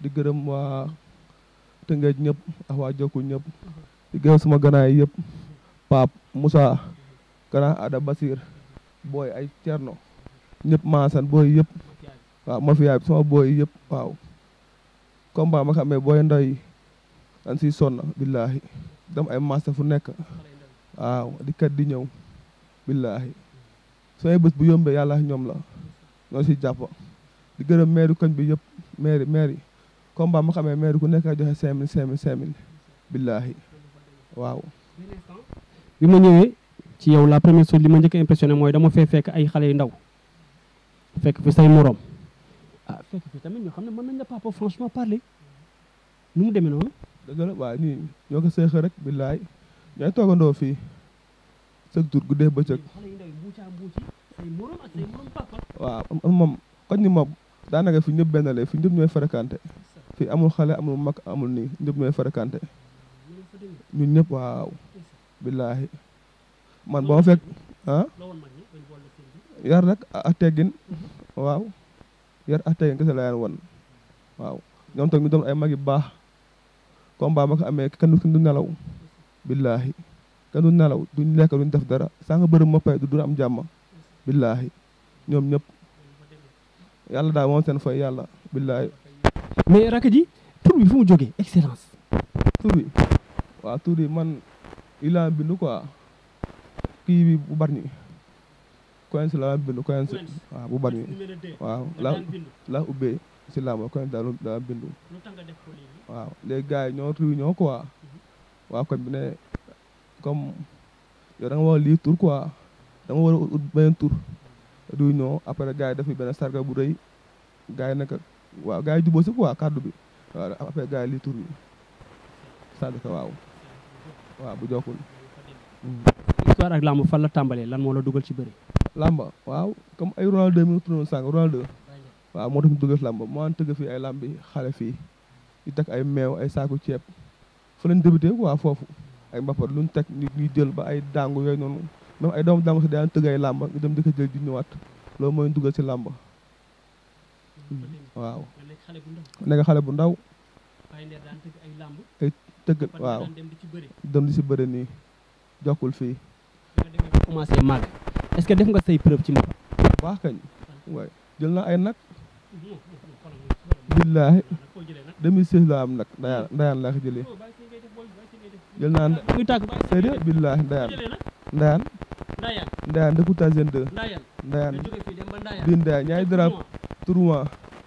di gërëm waa Tëngéej ñëpp ak waa Jokku ñëpp di gërëm suma ganaay yëpp Pape Moussa ganaay Ada Basir booy ay Cerno ñëpp maasan booy yëpp waaw mafia bi sama booy yëpp waaw combat ma xamee booy ndaw yi dañ siy sonn billaahi dem ay master fu nekk waaw di kat di ñëw billaahi samay bés bu yombee yàlla ñoom la ñoo si jàpp di gërëm maire koñ bi yëpp maire maire yi comme ba ma xamee maire ku nekk a joxe cinq mille cinq mille cinq mille billaahi waaw bi ma ñëwee ci yow la première chose li ma njëkk impressionné mooy dama fee fekk ay xale yu ndaw fekk fi say moroom ah fekk fi tamit ñoo xam ne mën nañ la papa franchement parler nu mu demee noonu dëgg la waaw nii ñoo ko seex rek billaay ñooy toogandoo fii chaque jour guddee bëccëg waaw moom koñ ni moom daanaka fi ñëpp benn la fi ñëpp ñooy fréquenté fi amul xale amul mag amul nii ñëpp ñooy fréquenté ñun ñëpp waaw billaahi man boo fekk ah yar rek ak teggin waaw yar ak teggin kese la yaan won waaw ñoom tam ñu doon ay mag yu baax combat ba ko amee kenn du nelaw billaahi te du nelaw duñ lekk duñ def dara saa nga bërëm ma pay du am jàmm billaahi ñoom ñëpp yàlla daal moom seen fay yàlla billaahi mais rakk ji tur bi fu mu jógee excellence tur bi waaw tur bi man ilaa bindu quoi kii bi bu bari ñi coince la bindu coince waaw bu bari ñi waaw la la ubbee si laa ma coince daal la bindu waaw léegi gars yi ñoo tur ñoo quoi waa koñ bi ne comme yow da nga war a lii tur quoi da nga war a ut beneen tur du ñëw après gars yi def fi benn sargal bu rëy gars yi naka waaw gars yi jubóo si quoi kàddu bi waaw après gars yi lii tur bi sànni ko waaw waaw bu jokkul histoire ak làmb fan la tàmbalee lan moo la dugal ci bëri làmba waaw comme ay Ronaldo mi nga tuddoon sànq Ronaldo waaw moo tax ñu dugal si làmba moo an tëgg fii ay làmbi xale fii di teg ay meew ay saaku ceeb fa lañ débuté quoi foofu ay mbapat luñ teg nit ñuy jël ba ay dàngu yooyu noonu même ay doomu dàngu si daan tëgg ay làmba ñu dem di ko jël di ñëwaat loolu mooy dugal si làmba waaw nekk xale bu ndaw ay tëgg waaw dem di si bëri nii jokkul fii commencé màgg est-ce que def nga say preuve ci moom. baax kañ waaye jël na ay nag. billaahi demi six la am nag ndayaan ndayaan laa ko jëlee jël naa déedéet billaahi ndayaan ndayaan ndayaan dëkku Tyson 2 ndayaan biir ndayaan ñaari drapeau tournoi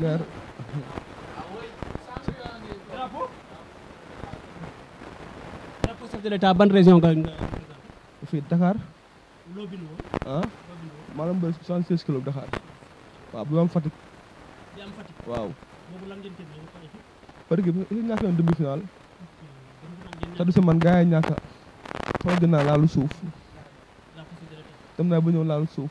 leer drapeau drapeau chef de l'état ban région nga fii Dakar loo bind woon ah maanaam ba 76 kilos Dakar waaw bu am Fatick di am Fatick waaw boobu lan ngeen tëdd ko équipe parce que il ñàkk na demi final te du si man gars yi ñàkk sama ginnaaw laalu suuf dem naa ba ñëw laalu suuf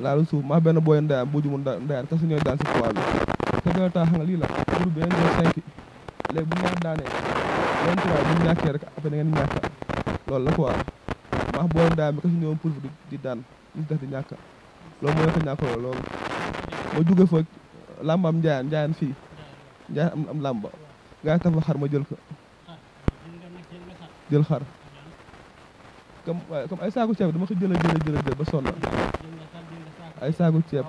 laalu suuf maa benn booy ndayaan bu jumul ndayaan kasu ñooy daan si poids bi te dina tax nga lii la pour beneen ñoo cinq léegi bu ñaar daanee beneen trois bu ñàkkee rek après da ngeen ñàkk loolu la quoi maa booy ndayaan bi kasu ñoo pour di di daan ñu def di ñàkk loolu mooy ko ñàkk loolu ma jóge fa làmbaam njaayaan njaayaan fii njaayaan am am làmba gaa yi taf ma xar ma jël ko jël xar comme comme ay saaku ceeb dama ko jël jël jël jël ba sonn ay saaku ceeb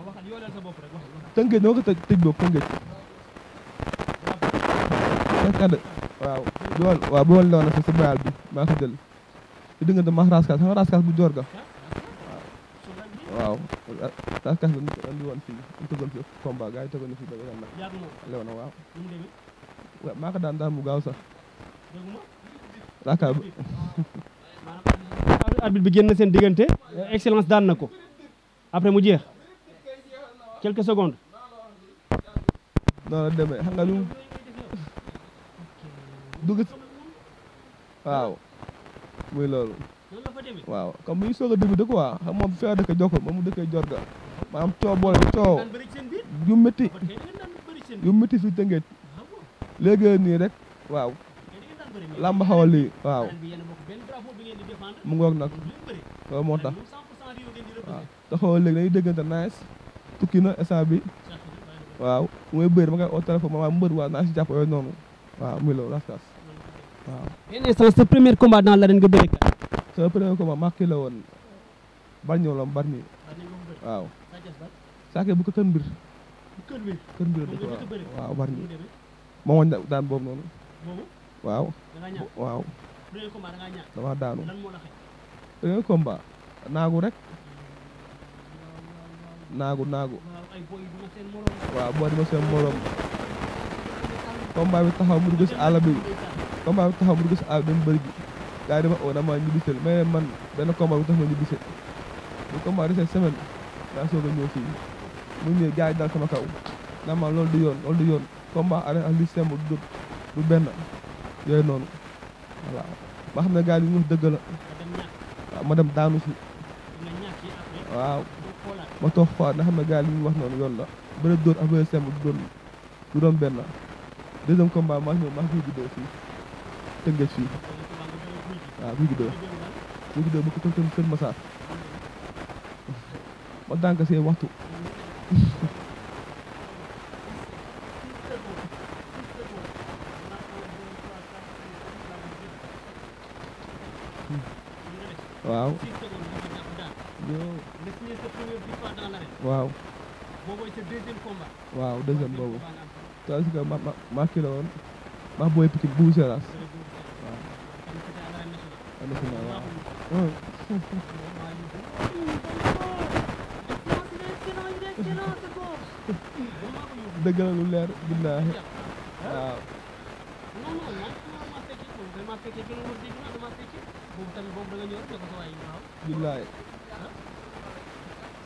tëngeej dama ko tëj tëj boobu tëngeej kadd waaw bool waaw bool loon na fa si baal bi maa ko jël di diggante ma raskaas xam nga raskaas bu joor ga waaw raskaas la ñu ko andi woon fii ñu tëggoon fi combat gars yi tëggoon na fi ba lew na waaw waaw maa ko daan daan bu gaaw sax. daakaar ba. arbitre bi génn seen diggante excellence daan na ko après mu jeex quelques secondes. noonu la demee xam nga lu dugg waaw muy loolu waaw comme muy soog a dugg dëkk waa xam moom fee dëkk jokkul moom mu dëkkee jorga maanaam coow boole bi coow yu métti yu métti fi tëngeet ah, léegi nii rek waaw làmb xawal lii waaw mu ngoog nag loolu moo tax waaw taxaw léegi dañuy déggante nice tukki na instant bi waaw mooy bëri ma koy au téléphone ma mbër waaw naa si jàpp yooyu noonu waaw muy loolu raskas waaw benn instant sa premier combat dans l'arène nga bëri kan sa premier combat maa kii la woon bar ñëw la bar nii waaw saake bu ko kën mbir kër mbir dëkk waaw bar nii moom moo daan boobu noonu. waaw. waaw. premier combat da ngaa ñàkk. damaa daanu lan moo la xëy. premier combat naagu rek. naagu naagu. waaw boo dima seen morom. combat bi taxaw mu dugg si àll bi. combat bi taxaw mu dugg si àll bi mu bëri gi. gars yi dama oo dama ñu bisal mais man benn combat bi tax ma ñu bisal. bu combat desee semaine daa soog a ñëw fii. mu ñëw gars yi dal sama kaw naa ma loolu du yoon loolu du yoon combat arène ak lu simple du du benn yooyu noonu voilà ma xam ne gars yi li ñu wax dëgg la waaw ma dem daanu si waaw ma toog xool na xam ne gars yi li ñu wax noonu yoon la bëre dóor ak bëre simple du doon du doon benn deuxième combat maa ñëw maa guy guddoo fii tëngëj fii waaw guy guddoo guy guddoo ma ko toog seen Masaar ba dànk see waxtu waaw waaw waaw deuxième boobu parce que ma ma ma kii la woon ma booy Pikine bu Seras waaw. am na fi ma waaw. dëgg la lu leer billaahi waaw. billaahi.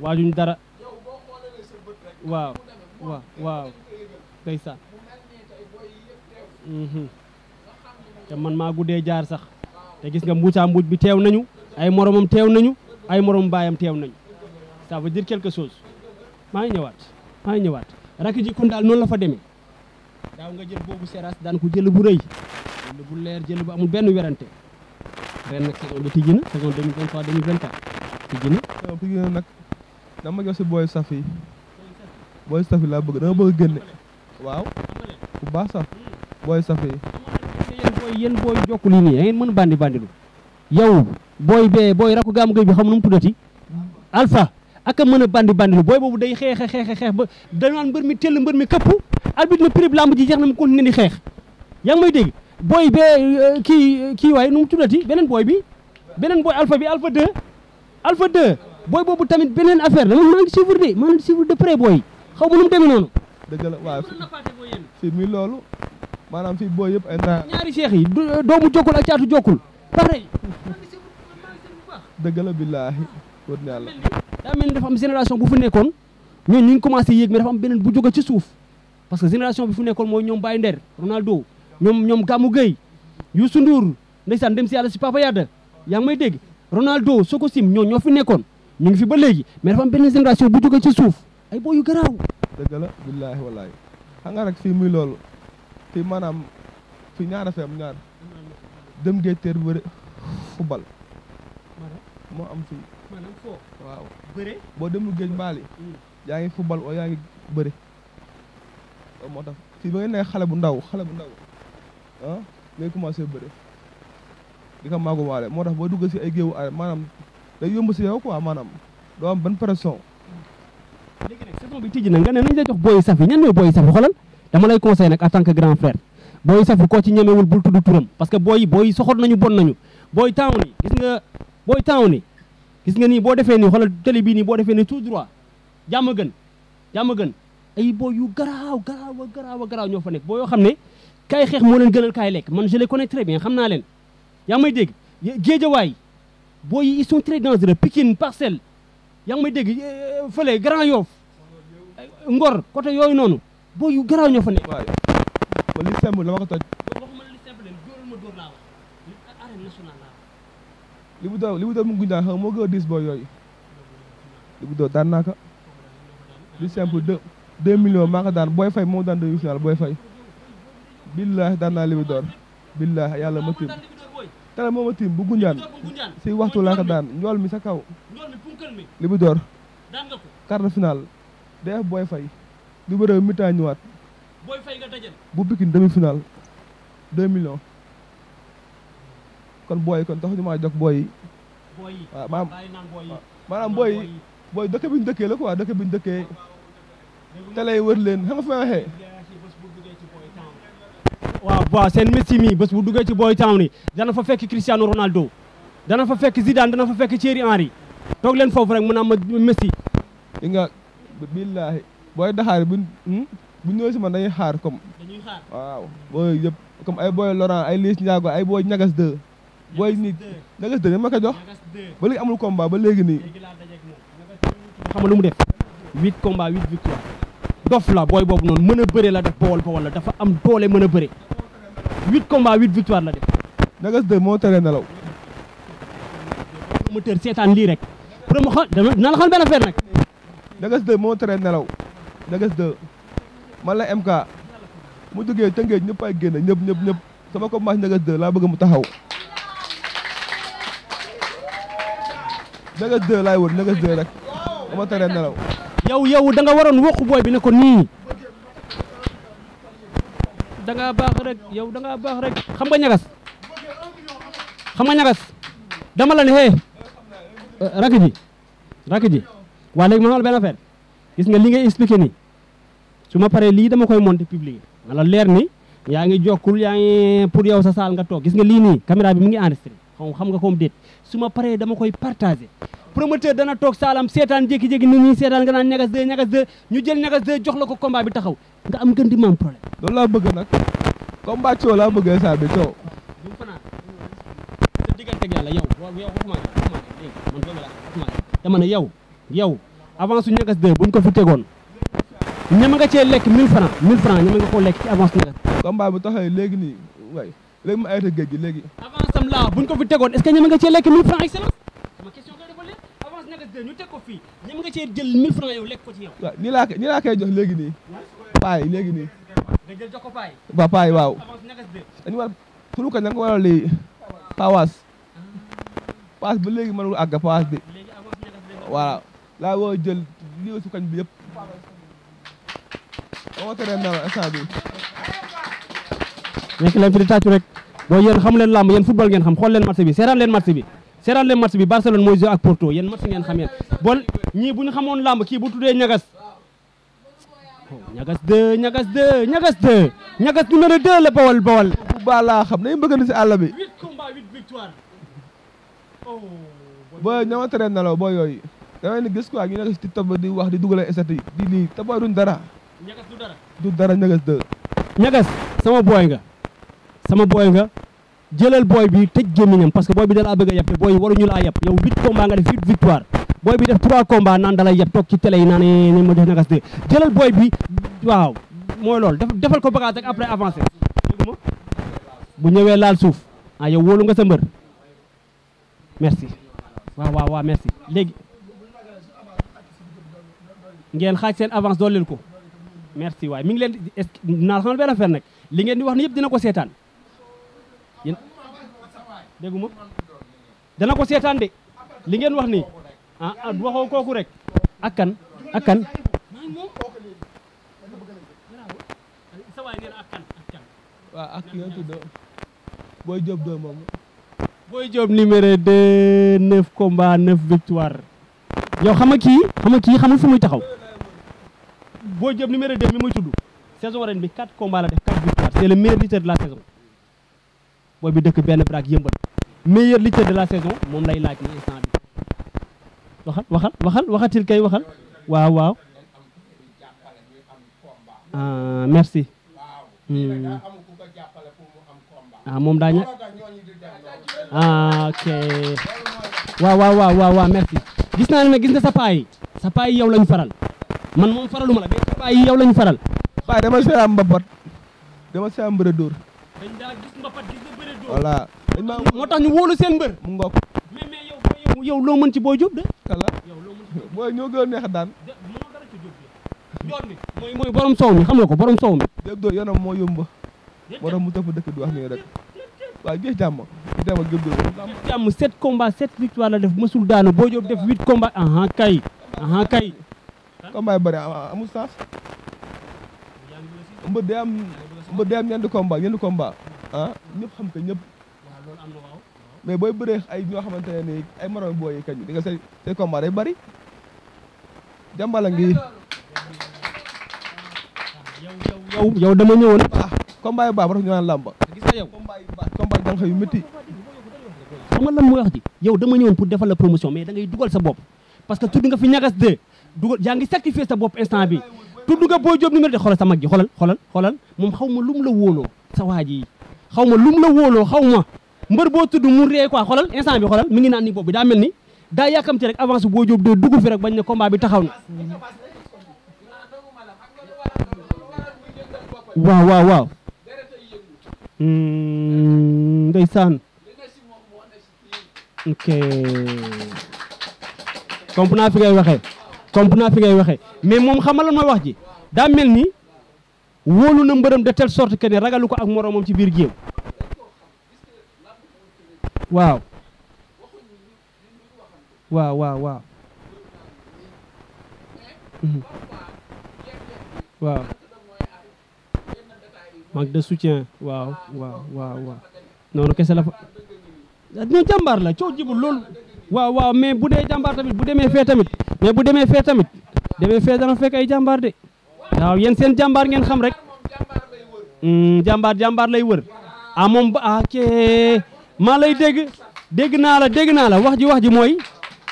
waajuñ dara waaw waaw waaw tey sax mhm. te man maa guddee jaar sax te gis nga mbuucaa mbuuj bi teew nañu ay moromam teew nañu ay moromam baayam teew nañu ça veut dire quelque chose maa ngi ñëwaat maa ngi ñëwaat rakk ji kon daal noonu la fa demee daaw nga jël boobu seras daan ko jël bu rëy jël bu leer jël bu amul benn werante ren nag saison bi tijji na saison 2023 2024 tijji na yow fi gën a nag dama jox si booy saf yi booy saf yi laa bëgg dama bëgg a génne waaw bu baax sax booy saf yi yéen booy yéen booy jokkul yi nii da ngeen mën bandi bandilu yow booy bee booy rakku gaamu géej bi xam nu mu tuddati alpha ak a mën a bandi bandi lu booy boobu day xeex a xeex a xeex ba danaan mbër mi tell mbër mi këpp arbitre na prib lamb ji jeex na mu continuer di xeex yaa ngi may dégg booy bee kii kii waay nu mu tuddati beneen booy bi beneen booy alpha bi alpha 2 Alpha 2 booy boobu tamit beneen affaire dama maa ngi suivre de maa ngi suivre de près booy xaw ma nu mu demee noonu. dëgg la waaw fii muy loolu maanaam fii booy yëpp ay naa. ñaari seex yi doomu jokkul ak caatu jokkul pare. dëgg la billaahi wër na yàlla. daa mel ni dafa am génération bu fu nekkoon ñooñu ñu ngi commencé yéeg mais dafa am beneen bu jóge ci suuf parce que génération bi fu nekkoon mooy ñoom Baye Nder Ronaldo ñoom ñoom Gamou Gueye Youssou Ndour ndeysaan dem si yàlla si Papa Yada yaa ngi may dégg Ronaldo Sococim ñoo ñoo fi nekkoon ñu ngi fi ba léegi mais dafa am benn génération bu jóge ci suuf ay boo yu garaaw dëgg la billaahi wallaahi xam nga rek fii muy loolu fii maanaam fii ñaar a fi am ñaar dem géej teer bëre football moo am fii waaw boo demul géej mbaali yaa ngi football oo yaa ngi bëre loolu moo tax fii ba ngeen ne xale bu ndaw xale bu ndaw ah ngay commencé bëre di ko maagu waale moo tax boo dugg si ay géewu aar maanaam day yomb si yow quoi maanaam doo am ban pression. léegi nag saison bi tijji na nga ne nañ la jox booy saf yi ñan ñooy booy saf yi xoolal dama lay conseillé nag en tant que grand frère booy saf yi koo ci ñemewul bul tudd turam parce que booy booy soxor nañu bon nañu booy town yi gis nga booy town yi gis nga nii boo defee nii xoolal télé bii nii boo defee nii tout droit jàmm gën yaa ma gën ay boo yu garaaw garaaw a garaaw a garaaw ñoo fa nekk boo yoo xam ne kaay xeex moo leen gënal kaay lekk man je les connais très bien xam naa leen yaa ngi may dégg géejawaay boo yi ils sont très dangereux Pikine Parcelles yaa ngi may dégg euh, fële Grand Yoff Ngor côté yooyu noonu boo yu garaaw ñoo fa nekk waaye kon li simple dama ko toj li bu doo li bu doo mu ngi daan xam moo gën a diis booy yooyu li bu doo daan naa ko li simple deux deux millions maa ko daan booy fay moo daan demi final booy fay billaahi daan naa li bu door billaahi yàlla ma tiim tele moo ma tiim bu gunjaan si waxtu laa ko daan njool mi sa kaw li bu door quart de finale def booy fay du bëre mi-temps ñëwaat bu pikin demi final deux millions kon booy kon taxuñu maa jox booy booy yi waaw maam maanaam booy booy dëkk bi ñu dëkkee la quoi dëkk bi ñu dëkkee te lay wër leen xam nga fi may waxee waaw waaw seen Messi mi bés bu duggee ci booy town yi dana fa fekk Cristiano Ronaldo dana fa fekk Zidane dana fa fekk Thierry Henry toog leen foofu rek mu naan ma Messi li nga billaahi booy daxaar bu hmm? bu ñëwee si man dañuy xaar comme. dañuy xaar waaw booy yëpp comme ay booy Laurent ay Liss Ndiago ay booy ñagas deux. booy nit ñagas deux ma ko jox. ba léegi amul combat ba léegi nii. xam nga lu mu def. huit combat huit victoire. dof la booy boobu noonu mën a bëre la def bawol bawol la dafa am doole mën a bëre. huit combat huit victoire la def. ñagas deux moo tere nelaw. mu tër seetaan lii rek. pour mu xam dina la xam benn affaire nag. Dëgës de moo tere nelaw Dëgës de man la MK mu jógee tënkee ñëpp ay génn ñëpp ñëpp ñëpp sama ko maas Dëgës de laa bëgg mu taxaw. Dëgës de laay wër Dëgës de rek moo tere nelaw. yow yow da nga waroon wokk booy bi ne ko nii. da ngaa baax rek yow da ngaa baax rek xam nga ñagas xam nga ñagas dama la ne hee rakk ji rakk ji waa léegi ma xamal benn affaire gis nga li ngay expliqué nii su ma paree lii dama koy monter publier na la leer ni yaa ngi jokkul yaa ngi pour yow sa saal nga toog gis nga lii nii caméra bi mu ngi enregistré xam xam nga comme déet su ma paree dama koy partagé promoteur dana toog saalam seetaan jékki-jékki nit ñi seetaan nga naan ñagas de ñagas de ñu jël ñagas de jox la ko combat bi taxaw nga am gën di maam problème. loolu laa bëgg nag combat coow laa bëgg instant bi coow. bu mu fanaan sa digganteeg yàlla yow yow waxuma waxuma dégg nga man dama la waxuma dama ne yow yow avance su ñagas de buñ ko fi tegoon ñeme nga cee lekk 1000 francs 1000 francs ñeme nga koo lekk ci avance ñagas. combat bu taxawee léegi nii waay léegi mu arrêté géej gi léegi. avance am laa bu ñu ko fi tegoon est-ce que ñeme nga cee lekk 1000 francs excellence sama question kay dafa leer avance ñagas de ñu teg ko fii ñeme nga cee jël 1000 francs yow lekk ko ci yow. waaw nii laa koy nii laa koy jox léegi nii. paa yi léegi nii. nga jël jox ko paa yi. waaw paa yi waaw. avance ñagas de. dañu war turu ko da nga waral lii pawaas pawaas ba léegi mënul àgg pawaas bi voilà. laa woo jël li aussi koñ bi yëpp dama tere na la instant bi nekk leen fi di tàccu rek boo yéen xam leen làmb yéen football ngeen xam xool leen match bi seeraan leen match bi seeraan leen match bi Barcelone mooy joué ak Porto yéen match ngeen xam yéen bon ñii bu ñu xamoon làmb kii bu tuddee ñagas ñagas 2 ñagas 2 ñagas 2 ñagas numéro 2 la bawal bawal bu baax laa xam ne bëgg na si àll bi oh, booy ñoo ma teree nelaw booy yooyu damay ni gis quoi ñu nekk si TikTok ba di wax di dugal ay estat yi di lii te booy duñ dara ñagas du dara du dara ñagas 2 ñagas sama booy nga sama booy nga jëlal booy bi tëj gémmiñam parce que booy bi dalaa bëgg a yab te booy waruñu laa yab yow huit combat nga def huit victoire booy bi def trois combat naan dalay yab toog ci télé yi naan ne ma def nagas de jëlal booy bi waaw mooy loolu defal ko bagage rek après avancé bu ñëwee laal suuf ah yow wóolu nga sa mbër merci waaw waaw waaw merci léegi ngeen xaaj seen avance dooleel ko merci waay mi ngi leen di naa xamal benn affaire nag li ngeen di wax ni yëpp dina ko seetaan yéen dégguma dana ko seetaan de li ngeen wax ni ah, ah waxoo kooku rek ak kan ak kan waaw ak yow tudd booy Diop doo moom booy Diop numéro 2 9 combats 9 victoire yow xam nga kii xam nga kii xamul fu muy taxaw boo jëm numéro 2 mi muy tudd saison ren bi 4 combats la def 4 victoires c'est le meilleur lutteur de la saison booy bi dëkk benn braak yëmbal meilleur lutteur de la saison moom lay laaj ni instant bi waxal waxal waxal waxatil kay waxal waaw waaw ah merci. Hmm. ah moom daa ña ah ok waaw waaw waaw waaw waaw merci gis naa ne nag gis nga sa paa yi sa paa yi yow lañu faral man moom faraluma la mais sa paa yi yow lañu faral waaye dama seeraam mbapat dama seeraam mbër dóor dañ daa gis mbapat gis nga bëre dóor voilà dañ ma moo tax ñu wóolu seen mbër mu ngoog mais mais yow yow yow loo mën ci booy jóob de kala yow loo mën ci booy ñoo gën a neex daan de moo dara ci jóob de yoon bi mooy mooy borom sow mi xam nga ko borom sow mi dégg doo yoonam moo yomba moo tax mu topp dëkk bi wax nii rek waaw géej jàmm dem ak gëb jàmm sept combat sept victoire la def mësul daanu boo jóob def huit combat aha kay aha kay combat yi bëri amul sens mbër day am mbër day am ñeenti combat ñeenti combat ah ñëpp xam ko ñëpp mais booy bëree ay ñoo xamante ne nii ay morom booy yi kañ di nga say say combat day bëri jàmbala ngi yow yow dama ñëwoon ah combat yu baax ba tax ñu naan làmba gis nga yow combat yu baax combat jànq yu métti xam nga lan mooy wax ji yow dama ñëwoon pour defal la promotion mais da ngay dugal sa bopp parce que tudd nga fi ñagas de dugal yaa ngi sacrifier sa bopp instant bi tudd nga boo jóob numéro de xoolal sa mag ji xoolal xoolal xoolal moom xaw ma lu mu la wóoloo sa waa ji xaw ma lu mu la wóoloo xaw ma mbër boo tudd mu ree quoi xoolal instant bi xoolal mi ngi naan ni bopp bi daa mel ni daa yàkkamti rek avance boo jóob doo dugg fi rek bañ ne combat bi taxaw na waaw waaw waaw ndeysaan ok komp naa fi ngay waxee komp naa fi ngay waxee mais moom xamal lan mooy wax ji daa mel ni wóolu na mbërëm de telle sorte que ne ragalu ko ak moroomam ci biir géew waaw waaw waaw waaw mhm. waaw manque de soutien waaw waaw waaw waaw noonu kese la fa non jàmbaar la coow jibul loolu waaw waaw mais bu dee jàmbaar tamit bu demee fee tamit mais bu demee fee tamit demee fee dana fekk ay jàmbaar de waaw yéen seen jàmbaar ngeen xam rek jàmbaar jàmbaar lay wër ah moom ba ah kee maa lay dégg dégg naa la dégg naa la wax ji wax ji mooy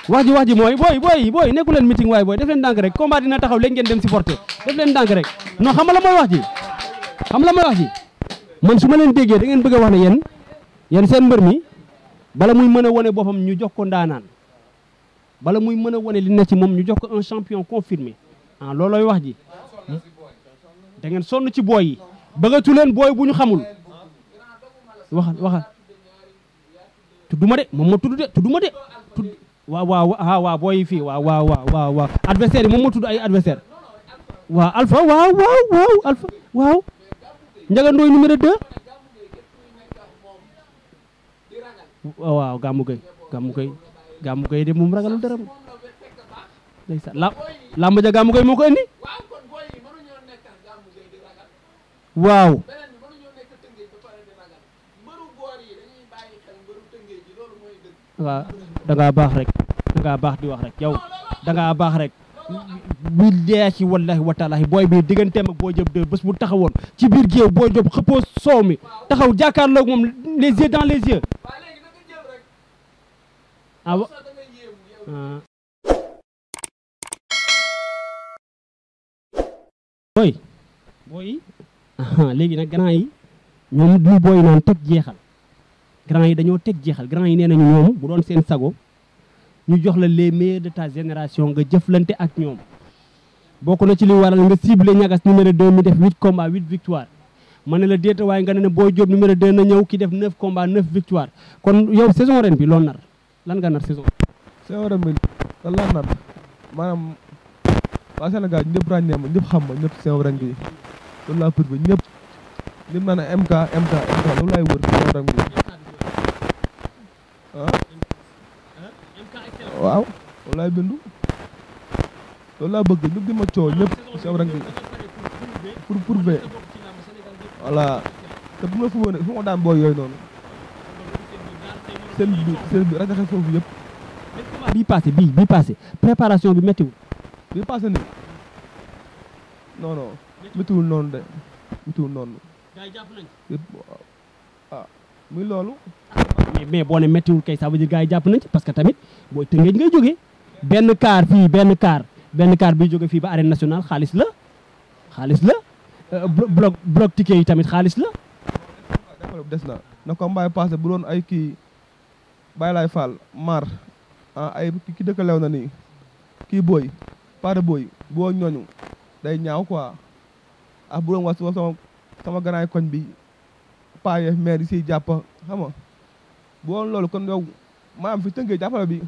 wax ji wax ji mooy booy booy booy nekku leen meeting waaye booy def leen ndànk rek combat dina taxaw léegi ngeen dem supporter def leen ndànk rek non xam nga la mooy wax ji xam la mooy wax ji man su ma leen déggee da ngeen bëgg a wax ne yéen yéen seen mbër mi bala muy mën a wane boppam ñu jox ko ndaanaan bala muy mën a wane li ne ci moom ñu jox ko un champion confirmé ah loolooy wax ji da ngeen sonn ci booy yi bëggatu leen booy bu ñu xamul waxal waxal tudduma de moom ma tudd de tudduma de tudd waaw waaw waaw ah, waaw booy yi fii waaw waaw waaw waaw waaw adversaire yi moom ma tudd ay adversaire waaw alpha waaw waaw waaw alpha waaw njagandooy numéro 2 waaw gàmmu gay gàmmu gay gàmmu gay de moom ragalul dara ndeysaan la làmb ja gàmmu gay moo ko indi waaw waaw da ngaa baax rek da ngaa baax di wax rek yow da ngaa baax rek billaahi wallaahi wa taalaahi booy bii digganteem ak boo jëb de bés bu taxawoon ci biir géew boo jëb xëppoo soow mi taxaw jàkkaarloog moom les yeux dans les yeux ah wa- ah. booy booy léegi nag grand yi ñoom duy booy naan teg jeexal grand yi dañoo teg jeexal grand yi nee nañu ñoom bu doon seen sago ñu jox la les meilleurs de ta génération nga jëflante ak ñoom bokk na ci li waral nga ciblé ñagas numéro 2 mi def 8 combats 8 victoire ma ne la déeta waaye nga ne ne boo jóob numéro 2 na ñëw ki def 9 combats 9 victoire kon yow saison ren bi loolu nar lan nga nar saison c'est vrai man lan laa nar maanaam waa Sénégal ñëpp ràññee ma ñëpp xam ma ñëpp c'est vrai bi loolu laa prouvé ñëpp ñëpp naan MK MK MK loolu laay wër c'est vrai bi ah waaw loolu laay bindu loolu laa bëgg ñëpp di ma coow ñëpp si am rang bi pour prouver voilà te bu ma fu woon fu ma daan booy yooyu noonu seen bi seen bi rajaxe foofu yëpp bii passé bii bii passé préparation bi méttiwul bii passé nii non non méttiwul noonu de méttiwul noonu waaw ah, muy loolu. mais boo ne méttiwul kay ça veut dire gars yi jàpp nañ ci parce que tamit booy tëngeej ngay jógee benn kaar fii benn kaar benn kaar biy jóge fii ba arène nationale xaalis la xaalis la euh, bloc bloc ticket yi tamit xaalis la. des na na combat passé bu doon ay kii Baye Laye Fall Mar ah, ay ki dëkk lew na nii kii booy pare booy boo ñooñu day ñaaw quoi. ak bu doon wax sama sama sama ganaay koñ bi paa yeeg maire yi siy jàpp xam nga bu woon loolu kon yow maanaam fi tënkee jàppale bi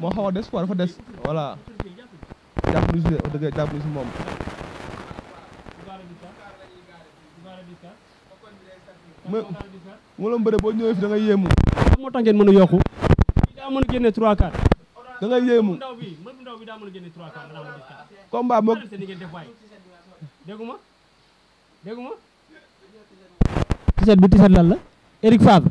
moo xaw a des quoi dafa des voilà jàpp lu si dëgg jàpp lu si moom ma ma la mbëre boo ñëwee fi da ngay yéemu. lan moo tax ngeen mën a yokku. daa mën a génne 3 4. da ngay yéemu. ndaw bi mbër bu ndaw bi daa mën a génne 3 4 daa mën a gis. combat moog. déggu ma déggu ma. tiset bi tiset lan la Eric Favre.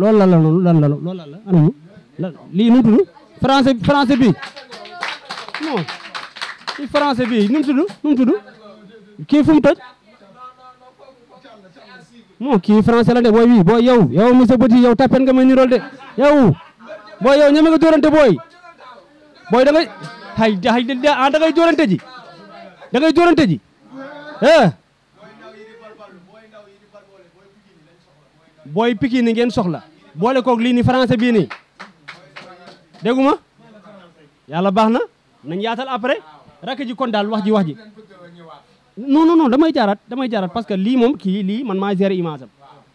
loolu lan la loolu lan la loolu lan la anamu lii nu mu tudd français français bi non ci français bi nu mu tudd nu mu tudd kii fu mu toj moo kii français la de booy wi booy yow yow monsieur Petit yow tapen nga may nirool de yow booy yow ñeme nga dóorante booy booy da ngay xay xay da ngay dóorante ji da ngay dóorante ji eh booy piki ni ngeen soxla boole koog lii ni français bii nii dégguma yàlla baax na nañ yaatal après rakk ji kon daal wax ji wax ji non non non damay jaaraat damay jaaraat parce que lii moom kii lii man maa gérer image am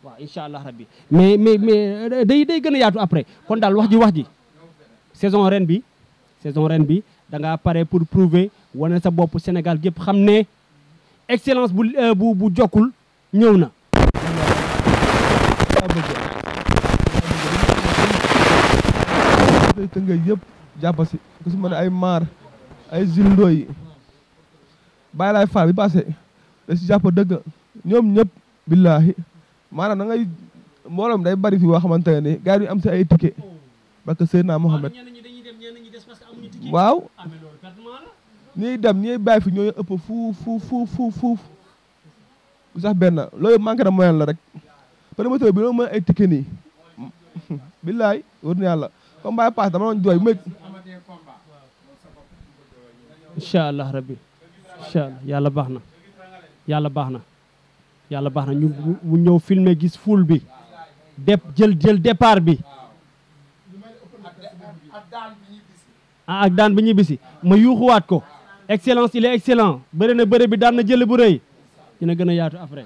waaw incha allah rabbi mais mais mais euh, day day gën a yaatu après kon daal wax ji wax ji saison ren bi saison ren bi da ngaa pare pour prouver wane sa bopp Sénégal gépp xam ne excellence bu euh, bu bu jokkul ñëw na tey tëngay yëpp jàppa si ku si mën ay maar ay zilndoo yi bàyyi laay faal bi passé da si jàpp dëgg ñoom ñëpp billaahi maanaam da ngay mbooloom day bari fi boo xamante ne ni gars yi am si ay ticket parce que Seydina Mohamed waaw ah, ñuy dem ñuy bàyyi fi ñooy ëpp fuuf fuuf fuuf fuuf fuuf sax benn loolu manqué na moyen la rek promoteur bi loolu mooy ay ticket nii billaay wër na yàlla comme bàyyi paas dama doon jooy bu métti incha allah rabbi incha allah yàlla baax na yàlla baax na yàlla baax na ñu mu ñëw filmer gis foule bi dep jël jël départ bi ah ak daan bi ñibbisi ma yuuxuwaat ko excellence il est excellent bëri na bëri bi daan na jël bu rëy dina gën a yaatu après